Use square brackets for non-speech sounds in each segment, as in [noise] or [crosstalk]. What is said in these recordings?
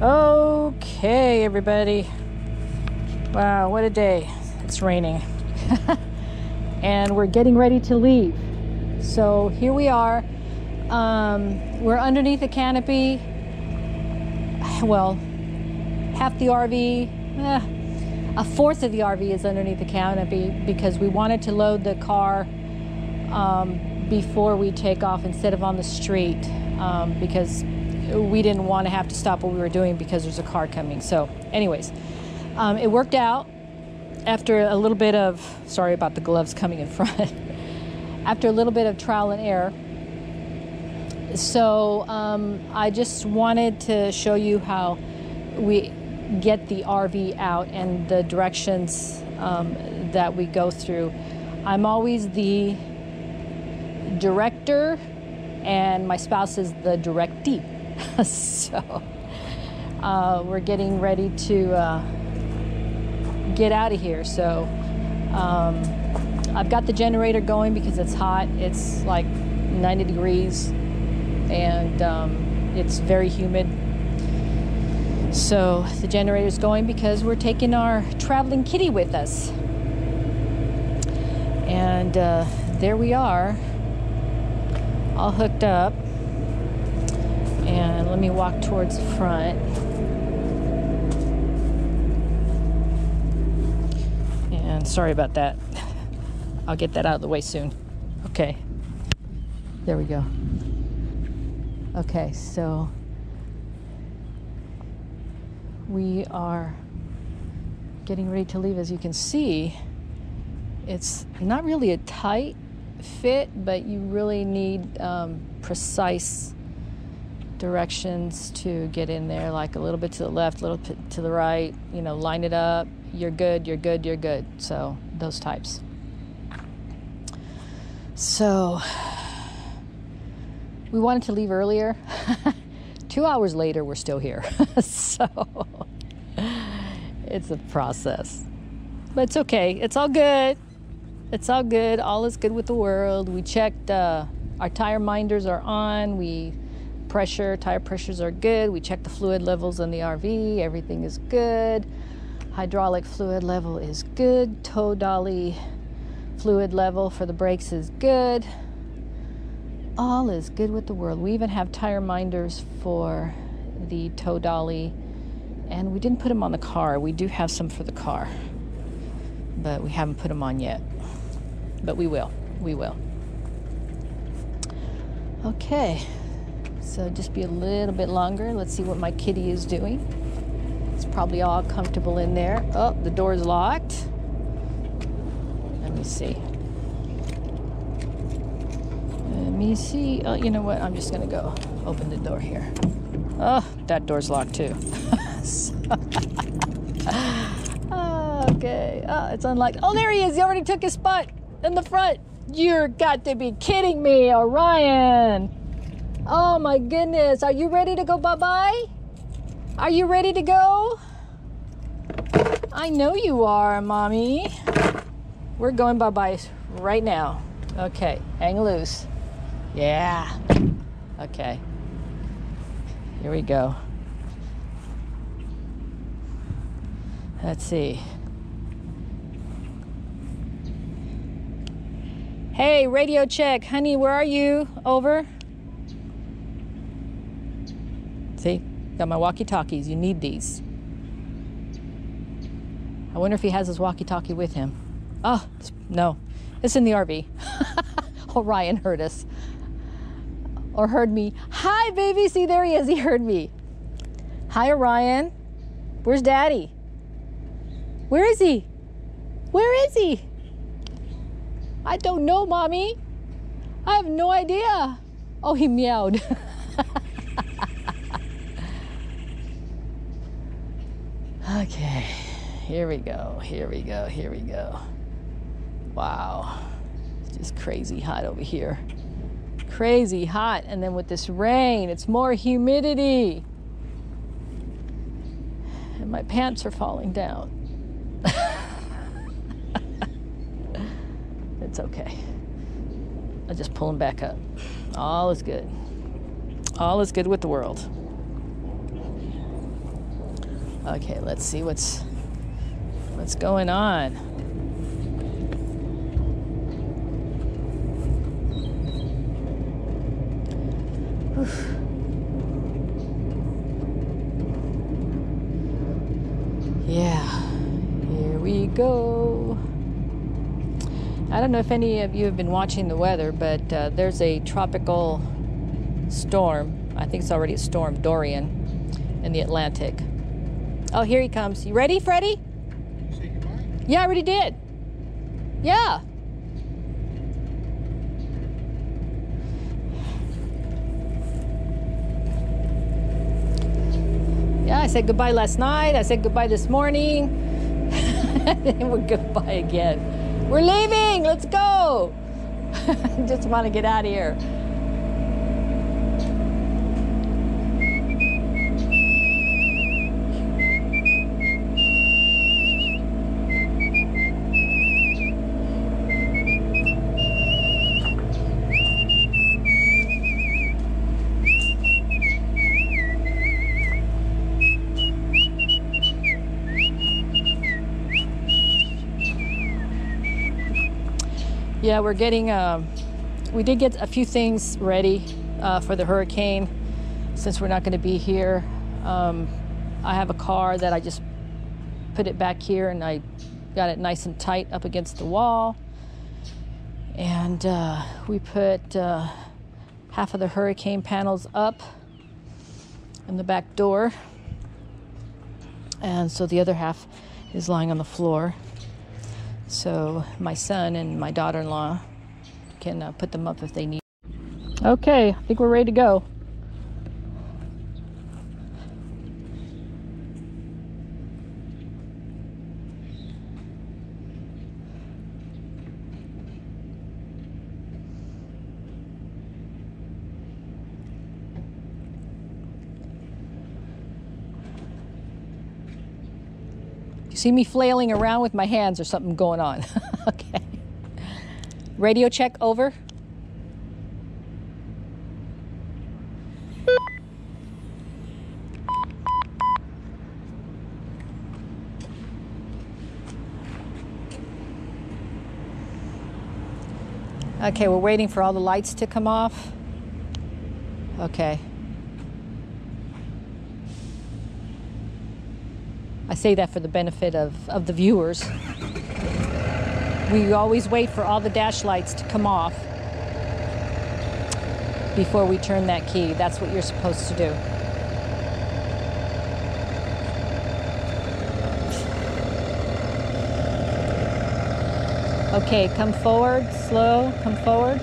Okay, everybody. Wow, what a day. It's raining. [laughs] and we're getting ready to leave. So here we are. Um, we're underneath the canopy. [sighs] Well, half the RV, eh, a fourth of the RV is underneath the canopy because we wanted to load the car um, before we take off instead of on the street um, because we didn't want to have to stop what we were doing because there's a car coming. So, anyways, um, it worked out after a little bit of sorry about the gloves coming in [laughs] front. after a little bit of trial and error. So, um, I just wanted to show you how we get the RV out and the directions um, that we go through. I'm always the director, and my spouse is the directee. [laughs] so uh, we're getting ready to uh, get out of here. So um, I've got the generator going because it's hot. It's like 90 degrees and um, it's very humid. So the generator's going because we're taking our traveling kitty with us. And uh, there we are, all hooked up. And let me walk towards the front. And sorry about that. [laughs] I'll get that out of the way soon. Okay. There we go. Okay, so we are getting ready to leave. As you can see, it's not really a tight fit, but you really need um, precise directions to get in there, like a little bit to the left, a little bit to the right, you know, line it up. You're good, you're good, you're good. So, those types. So, we wanted to leave earlier. [laughs] Two hours later, we're still here. [laughs] so, it's a process. But it's okay. It's all good. It's all good. All is good with the world. We checked, uh, our tire minders are on. We pressure, tire pressures are good. We checked the fluid levels on the RV. Everything is good. Hydraulic fluid level is good. Tow dolly fluid level for the brakes is good. All is good with the world. We even have tire minders for the tow dolly, and we didn't put them on the car. We do have some for the car, but we haven't put them on yet. But we will. We will. Okay. So just be a little bit longer. Let's see what my kitty is doing. It's probably all comfortable in there. Oh, the door's locked. Let me see. Let me see. Oh, you know what? I'm just gonna go open the door here. Oh, that door's locked too. [laughs] okay. Oh, it's unlocked. Oh, there he is. He already took his spot in the front. You're got to be kidding me, Orion. Oh my goodness. Are you ready to go bye bye? Are you ready to go? I know you are, mommy. We're going bye bye right now. Okay, hang loose. Yeah. Okay. Here we go. Let's see. Hey, radio check. Honey, where are you? Over. See? Got my walkie talkies. You need these. I wonder if he has his walkie talkie with him. Oh, no. It's in the RV. [laughs] Orion oh, heard us. Or heard me. Hi, baby. See, there he is. He heard me. Hi, Orion. Where's daddy? Where is he? Where is he? I don't know, mommy. I have no idea. Oh, he meowed. [laughs] okay, here we go. Here we go. Here we go. Wow. It's just crazy hot over here. Crazy hot. And then with this rain, it's more humidity. And my pants are falling down. [laughs] it's okay. I'll just pull them back up. All is good. All is good with the world. Okay, let's see what's what's going on. Yeah, here we go. I don't know if any of you have been watching the weather, but uh, there's a tropical storm. I think it's already a storm, Dorian, in the Atlantic. Oh, here he comes. You ready, Freddie? Goodbye. Yeah, I already did. Yeah. Yeah, I said goodbye last night. I said goodbye this morning. and [laughs] we're goodbye again. We're leaving. Let's go. I [laughs] just want to get out of here. Yeah, we're getting. Um, we did get a few things ready uh, for the hurricane, since we're not going to be here. Um, I have a car that I just put it back here, and I got it nice and tight up against the wall. And uh, we put uh, half of the hurricane panels up in the back door, and so the other half is lying on the floor so my son and my daughter-in-law can uh, put them up if they need. Okay, I think we're ready to go. You see me flailing around with my hands or something going on. [laughs] okay. Radio check over. Okay, we're waiting for all the lights to come off. Okay. I say that for the benefit of, of the viewers. We always wait for all the dash lights to come off before we turn that key. That's what you're supposed to do. Okay, come forward, slow, come forward,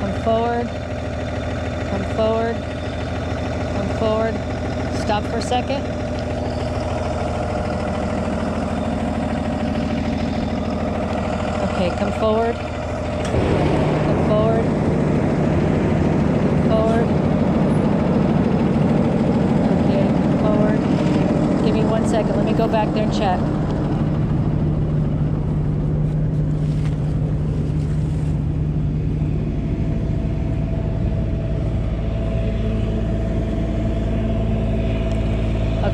come forward, come forward, come forward. Stop for a second. Okay, come forward. Come forward. Come forward. Okay, come forward. Give me one second. Let me go back there and check.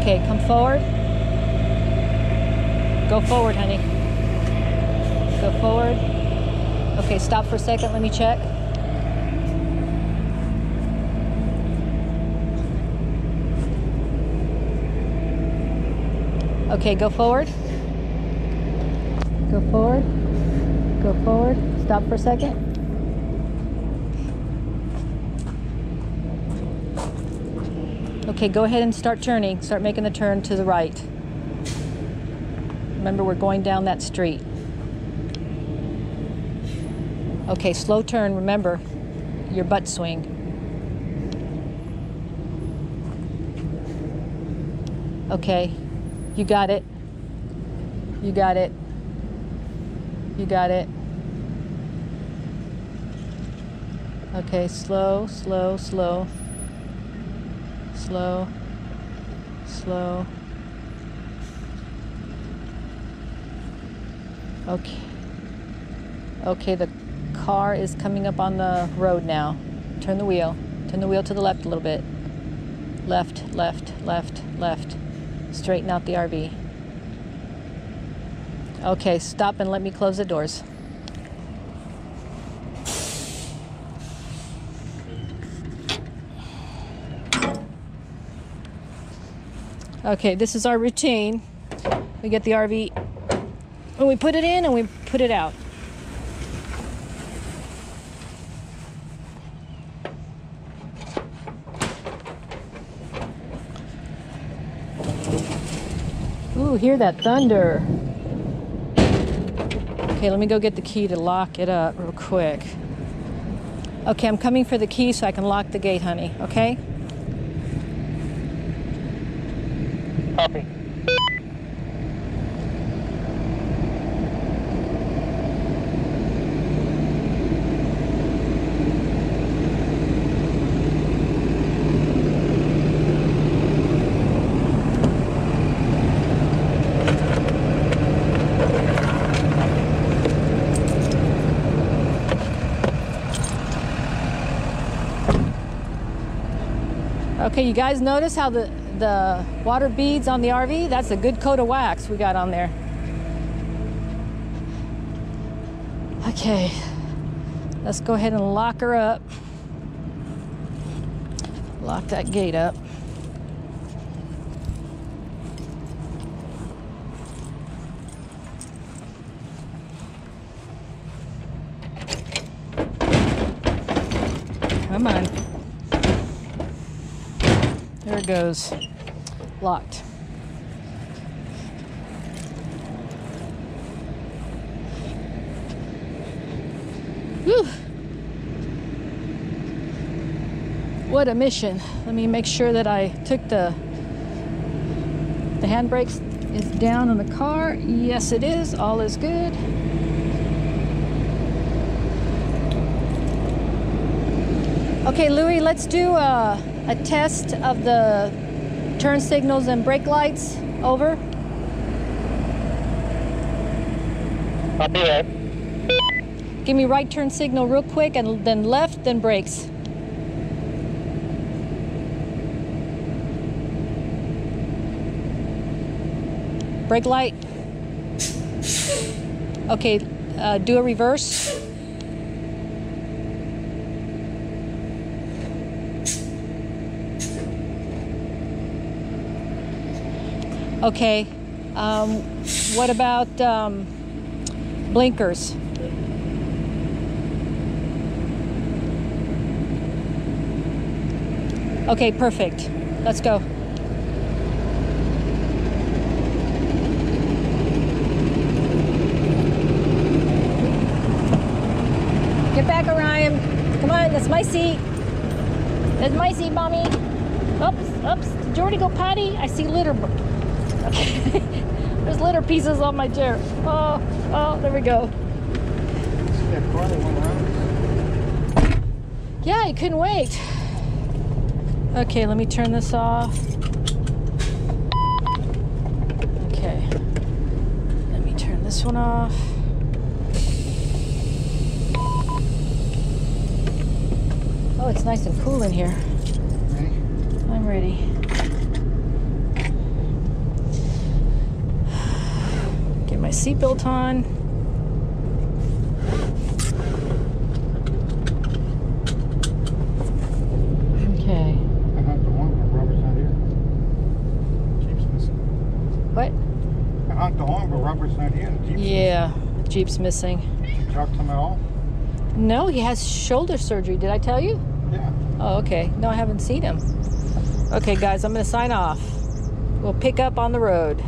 Okay, come forward. Go forward, honey. Forward. Okay, stop for a second. Let me check. Okay, go forward. Go forward. Go forward. Stop for a second. Okay, go ahead and start turning. Start making the turn to the right. Remember, we're going down that street. Okay, slow turn. Remember, your butt swing. Okay, you got it. You got it. You got it. Okay, slow, slow, slow. Slow. Slow. Okay. Okay, the car is coming up on the road now. Turn the wheel. Turn the wheel to the left a little bit. Left, left, left, left. straighten out the RV. Okay, stop and let me close the doors. Okay, this is our routine. We get the RV and we put it in and we put it out. Ooh, hear that thunder. Okay, let me go get the key to lock it up real quick. Okay, I'm coming for the key so I can lock the gate, honey, okay? Okay, you guys notice how the, the water beads on the RV? That's a good coat of wax we got on there. Okay, let's go ahead and lock her up. Lock that gate up. Come on. It goes. Locked. Whew. What a mission. Let me make sure that I took the the handbrakes is down on the car. Yes it is. All is good. Okay, Louis, let's do a, a test of the turn signals and brake lights. Over. Copy that. Give me right turn signal real quick and then left, then brakes. Brake light. Okay, uh, do a reverse. Okay, um, what about um, blinkers? Okay, perfect. Let's go. Get back, Orion. Come on, that's my seat. That's my seat, mommy. Oops, oops. Did you already go potty? I see litter. Okay. [laughs] There's litter pieces on my chair. Oh, oh, there we go. Yeah, I couldn't wait. Okay, let me turn this off. Okay. Let me turn this one off. Oh, it's nice and cool in here. I'm ready. Get my seatbelt on. Okay. I honked the horn, but Robert's not here. Jeep's missing. What? I honked the horn, but Robert's not here. Jeep's Yeah, Jeep's missing. missing. Did you talk to him at all? No, he has shoulder surgery. Did I tell you? Yeah. Oh, okay. No, I haven't seen him. Okay, guys, I'm going to sign off. We'll pick up on the road.